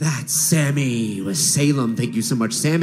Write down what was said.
That's Sammy with Salem. Thank you so much, Sammy.